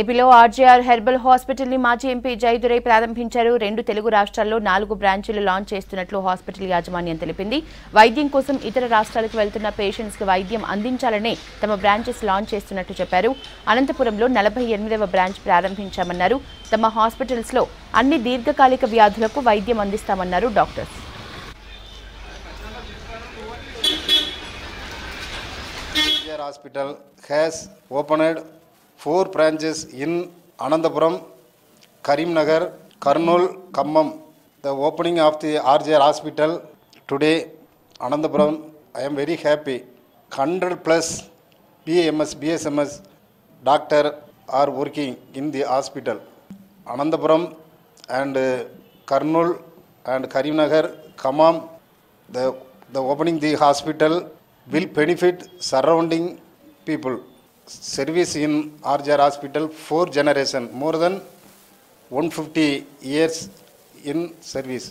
ఏపీలో RGR herbal హాస్పిటల్ని మాజీ ఎంపీ జయదురై ప్రారంభించారు. రెండు తెలుగు రాష్ట్రాల్లో నాలుగు బ్రాంచీలు లాంచ్ చేస్తున్నట్లు హాస్పిటల్ యాజమాన్యం తెలిపింది. వైద్యం కోసం ఇతర రాష్ట్రాలకు వెళ్తున్న పేషెంట్స్కి వైద్యం అందించాలనే తమ బ్రాంచెస్ లాంచ్ చేస్తున్నట్లు చెప్పారు. అనంతపురంలో నలభై ఎనిమిదవ బ్రాంచ్ ప్రారంభించామన్నారు. తమ హాస్పిటల్స్లో అన్ని దీర్ఘకాలిక వ్యాధులకు వైద్యం అందిస్తామన్నారు doctors. Hospital has has opened four branches in Anandapuram, Karimnagar, Karnool, Kammam. The opening of the RJR Hospital today, Anandapuram, I am very happy. 100 plus BAMS, BSMS doctor are working in the hospital. Anandapuram and uh, Karnool and Karimnagar, Kammam, the, the opening the hospital will benefit surrounding people. Service in hospital hospital four generation, more than 150 years in service.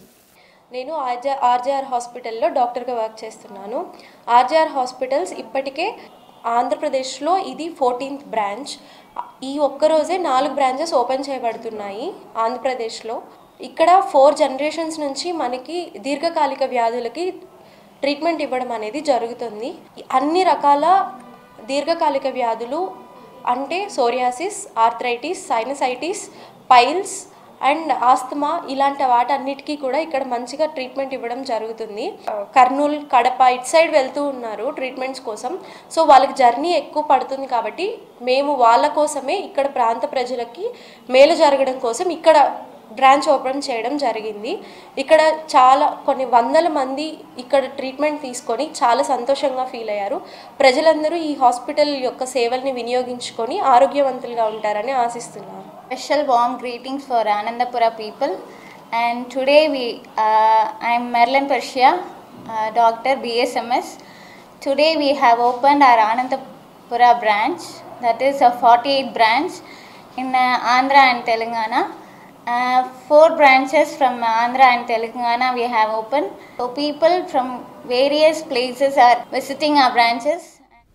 నేను ఆర్జార్ ఆర్జార్ హాస్పిటల్లో డాక్టర్గా work చేస్తున్నాను. ఆర్జార్ hospitals ఇప్పటికే ఆంధ్రప్రదేశ్లో ఇది fourteenth branch ఈ ఒక్కరోజే నాలుగు బ్రాంచెస్ ఓపెన్ చేయబడుతున్నాయి ఆంధ్రప్రదేశ్లో. ఇక్కడ ఫోర్ జనరేషన్స్ నుంచి మనకి దీర్ఘకాలిక వ్యాధులకి ట్రీట్మెంట్ ఇవ్వడం అనేది జరుగుతుంది. అన్ని రకాల దీర్ఘకాలిక వ్యాధులు అంటే psoriasis arthritis sinusitis piles and asthma ఇలాంటి వాటన్నిటికీ కూడా ఇక్కడ మంచిగా ట్రీట్మెంట్ ఇవ్వడం జరుగుతుంది. కర్నూలు కడప ఇటు సైడ్ వెళ్తూ ఉన్నారు ట్రీట్మెంట్స్ కోసం. సో వాళ్ళకి జర్నీ ఎక్కువ పడుతుంది కాబట్టి మేము వాళ్ళ కోసమే ఇక్కడ ప్రాంత ప్రజలకి మేలు జరగడం కోసం ఇక్కడ బ్రాంచ్ ఓపెన్ చేయడం జరిగింది. ఇక్కడ చాలా కొన్ని వందల మంది ఇక్కడ ట్రీట్మెంట్ తీసుకొని చాలా సంతోషంగా ఫీల్ అయ్యారు. ప్రజలందరూ ఈ హాస్పిటల్ యొక్క సేవల్ని వినియోగించుకొని ఆరోగ్యవంతులుగా ఉంటారని ఆశిస్తున్నాను. Special warm greetings for Anandapura people and today we I'm Marlon Persia doctor BSMS today we have open our Anandapura branch that is a forty eight branch in Andhra and Telangana Uh, four branches from Andhra and Telangana we have opened. So people from various places are visiting our branches.